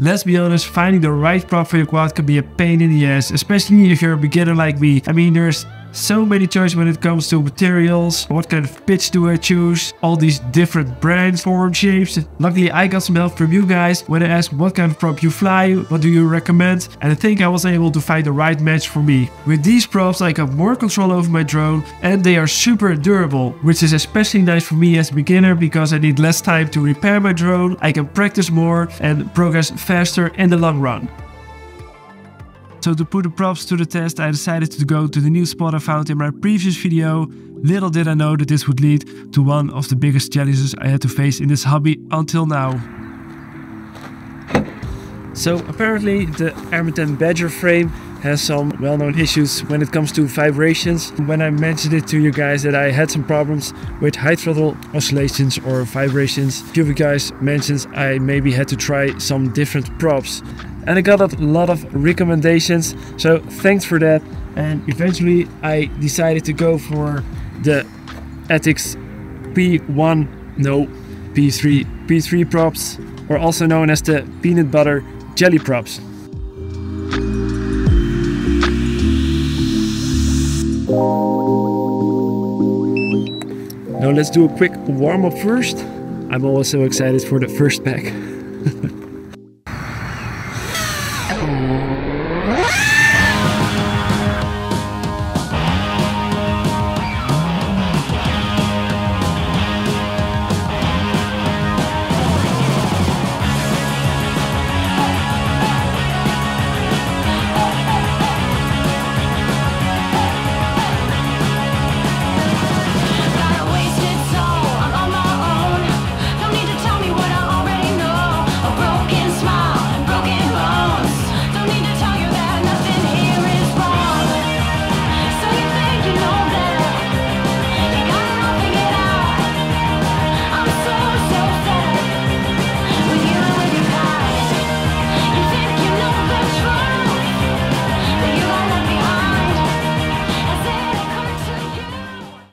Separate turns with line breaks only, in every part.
Let's be honest, finding the right prop for your quad can be a pain in the ass, especially if you're a beginner like me. I mean, there's so many choices when it comes to materials. What kind of pitch do I choose? All these different brands, form, shapes. Luckily, I got some help from you guys when I asked what kind of prop you fly, what do you recommend? And I think I was able to find the right match for me. With these props, I got more control over my drone and they are super durable, which is especially nice for me as a beginner because I need less time to repair my drone. I can practice more and progress faster in the long run. So to put the props to the test, I decided to go to the new spot I found in my previous video. Little did I know that this would lead to one of the biggest challenges I had to face in this hobby until now. So apparently the Armattan Badger frame has some well-known issues when it comes to vibrations. When I mentioned it to you guys that I had some problems with high throttle oscillations or vibrations, a few of you guys mentioned I maybe had to try some different props and I got a lot of recommendations so thanks for that and eventually I decided to go for the Ethix P1 no P3 P3 props or also known as the peanut butter jelly props Now let's do a quick warm up first. I'm always so excited for the first pack.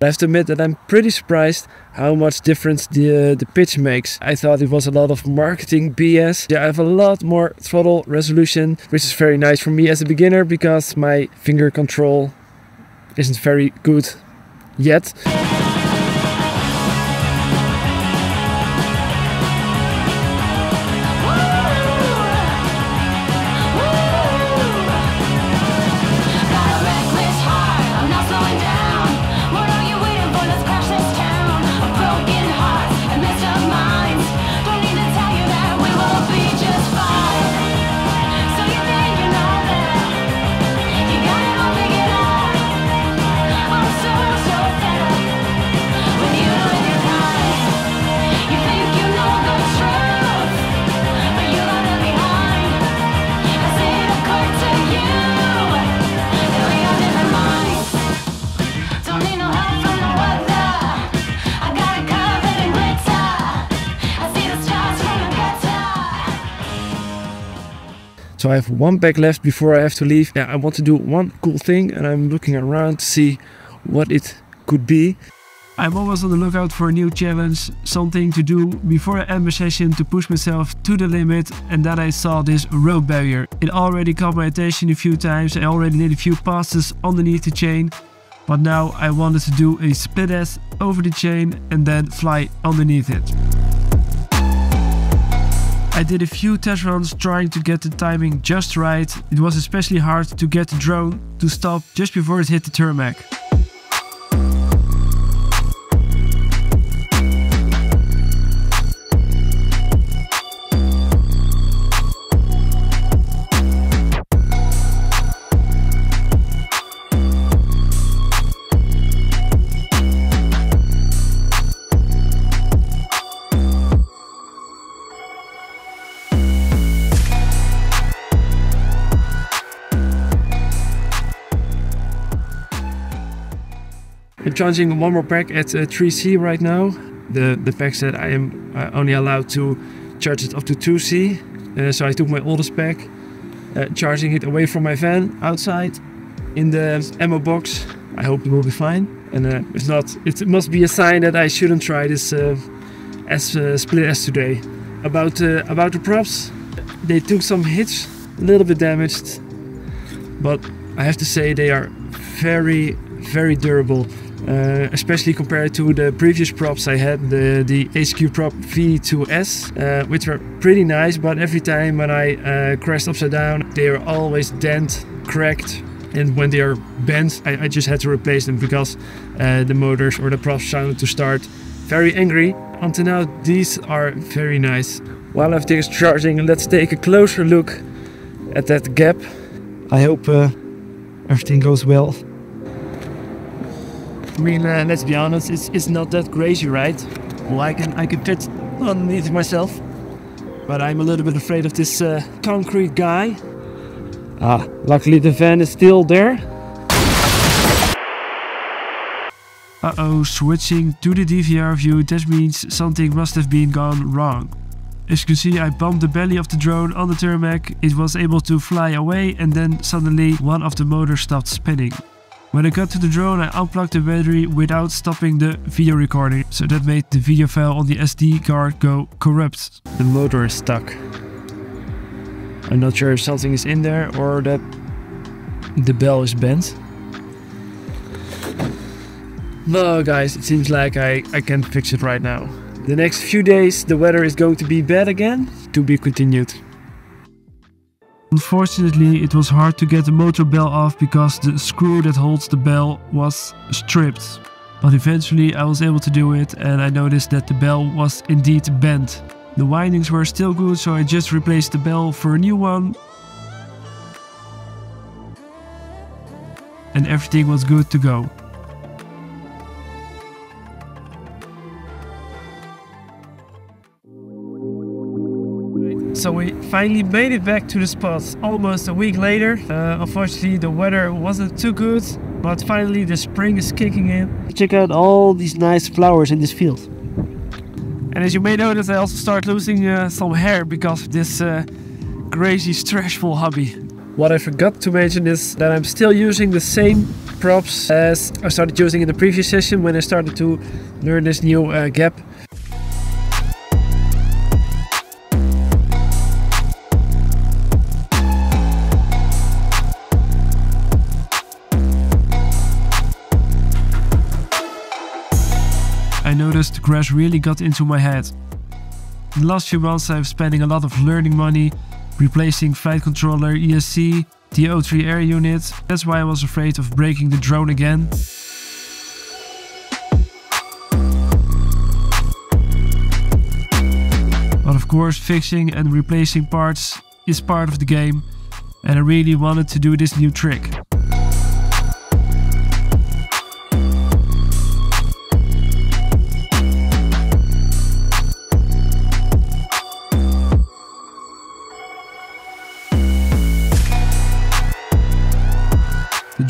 I have to admit that I'm pretty surprised how much difference the, uh, the pitch makes. I thought it was a lot of marketing BS. Yeah, I have a lot more throttle resolution, which is very nice for me as a beginner because my finger control isn't very good yet. So I have one bag left before I have to leave. Yeah, I want to do one cool thing and I'm looking around to see what it could be. I'm always on the lookout for a new challenge, something to do before I end my session to push myself to the limit and then I saw this rope barrier. It already caught my attention a few times, I already did a few passes underneath the chain, but now I wanted to do a split S over the chain and then fly underneath it. I did a few test runs trying to get the timing just right. It was especially hard to get the drone to stop just before it hit the tarmac. Charging one more pack at uh, 3C right now. The the pack said I am uh, only allowed to charge it up to 2C. Uh, so I took my oldest pack, uh, charging it away from my van outside in the ammo box. I hope it will be fine. And uh, if not, it must be a sign that I shouldn't try this uh, S split S today. About about the props, They took some hits, a little bit damaged, but I have to say they are very, very durable. Uh, especially compared to the previous props I had, the, the HQ prop V2S, uh, which were pretty nice, but every time when I uh, crashed upside down, they are always dent, cracked, and when they are bent, I, I just had to replace them because uh, the motors or the props sounded to start very angry. Until now, these are very nice. While everything is charging, let's take a closer look at that gap. I hope uh, everything goes well. I mean, uh, let's be honest, it's, it's not that crazy, right? Well, I can I can fit underneath myself, but I'm a little bit afraid of this uh, concrete guy. Ah, luckily the van is still there. Uh-oh, switching to the DVR view, that means something must have been gone wrong. As you can see, I bumped the belly of the drone on the tarmac, it was able to fly away and then suddenly one of the motors stopped spinning. When I got to the drone, I unplugged the battery without stopping the video recording, so that made the video file on the SD card go corrupt. The motor is stuck. I'm not sure if something is in there or that the bell is bent. No guys, it seems like I, I can't fix it right now. The next few days the weather is going to be bad again, to be continued. Unfortunately, it was hard to get the motor bell off because the screw that holds the bell was stripped. But eventually I was able to do it and I noticed that the bell was indeed bent. The windings were still good so I just replaced the bell for a new one. And everything was good to go. So we finally made it back to the spot almost a week later. Uh, unfortunately the weather wasn't too good, but finally the spring is kicking in. Check out all these nice flowers in this field. And as you may notice I also start losing uh, some hair because of this uh, crazy stressful hobby. What I forgot to mention is that I'm still using the same props as I started using in the previous session when I started to learn this new uh, gap. Crash really got into my head. In the last few months I've spending a lot of learning money, replacing flight controller ESC, the O3 air unit. That's why I was afraid of breaking the drone again. But of course fixing and replacing parts is part of the game and I really wanted to do this new trick.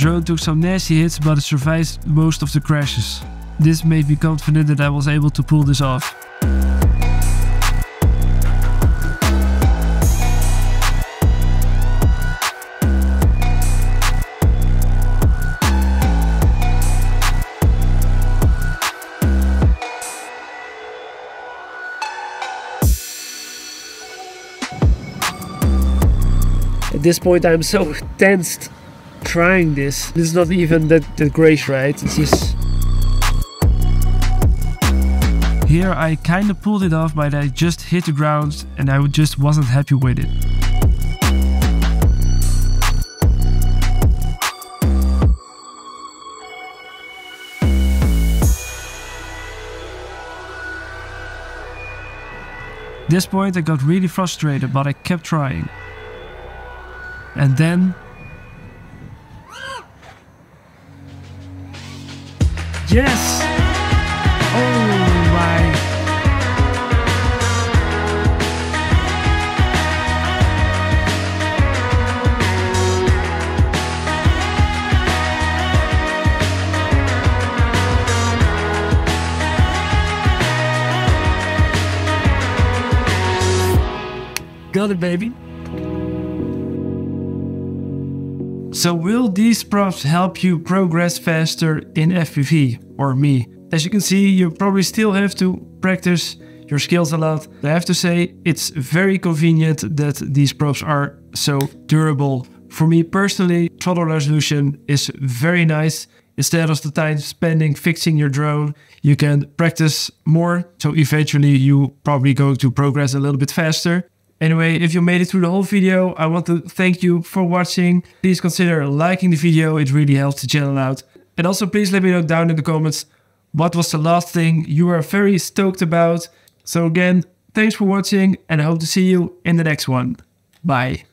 Drone took some nasty hits but it survived most of the crashes. This made me confident that I was able to pull this off. At this point I'm so tensed trying this. This is not even that, that great, right? It's just... Here I kinda pulled it off but I just hit the ground and I just wasn't happy with it. this point I got really frustrated but I kept trying. And then Yes! Oh my... Got it, baby. So will these props help you progress faster in FPV or me? As you can see, you probably still have to practice your skills a lot. I have to say, it's very convenient that these props are so durable. For me personally, throttle resolution is very nice. Instead of the time spending fixing your drone, you can practice more. So eventually you probably going to progress a little bit faster. Anyway, if you made it through the whole video, I want to thank you for watching. Please consider liking the video, it really helps the channel out. And also please let me know down in the comments what was the last thing you were very stoked about. So again, thanks for watching and I hope to see you in the next one. Bye.